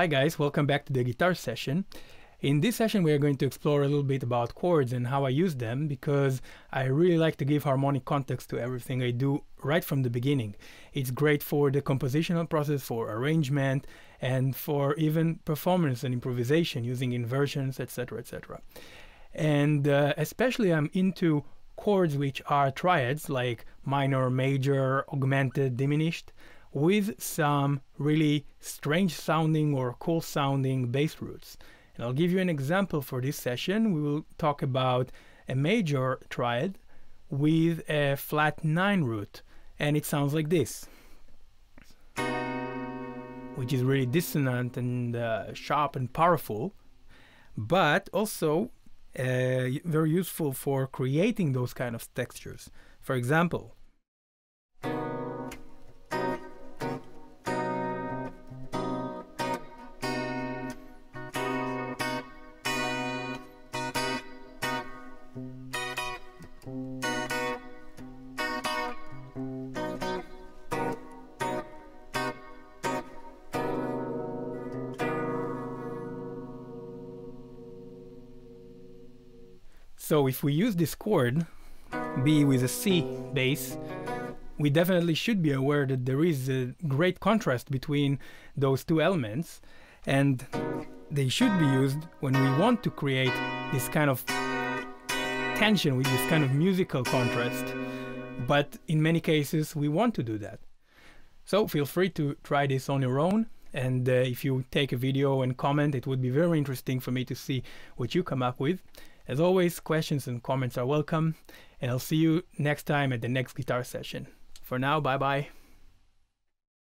Hi guys, welcome back to the guitar session. In this session we are going to explore a little bit about chords and how I use them because I really like to give harmonic context to everything I do right from the beginning. It's great for the compositional process, for arrangement, and for even performance and improvisation using inversions, etc. etc. And uh, especially I'm into chords which are triads like minor, major, augmented, diminished with some really strange sounding or cool sounding bass roots. And I'll give you an example for this session. We will talk about a major triad with a flat 9 root and it sounds like this which is really dissonant and uh, sharp and powerful but also uh, very useful for creating those kind of textures for example So if we use this chord, B with a C bass, we definitely should be aware that there is a great contrast between those two elements and they should be used when we want to create this kind of tension with this kind of musical contrast. But in many cases, we want to do that. So feel free to try this on your own. And uh, if you take a video and comment, it would be very interesting for me to see what you come up with. As always, questions and comments are welcome, and I'll see you next time at the next guitar session. For now, bye bye.